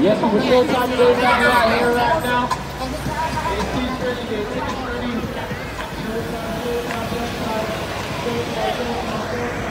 Yes, we're still trying to go down right here right now. It's it's